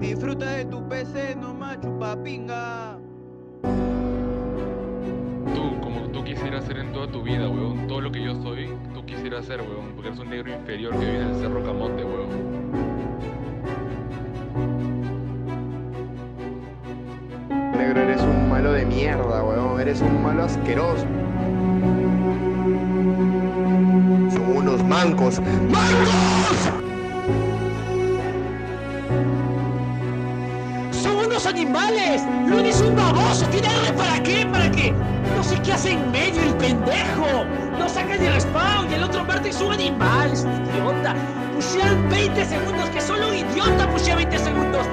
Disfruta de tu PC, no macho, papinga. Tú, como tú quisieras ser en toda tu vida, weón. Todo lo que yo soy, tú quisieras ser, weón. Porque eres un negro inferior que vive en el Cerro Camote, weón. Negro, eres un malo de mierda, weón. Eres un malo asqueroso. Son unos mancos. ¡Mancos! Animales! ¡Luni es un baboso! ¿Tiene R para qué? ¿Para qué? No sé qué hace en medio el pendejo. No saca ni respawn y el otro Verte es un animal, es un idiota. Pushean 20 segundos, que solo un idiota pushea 20 segundos.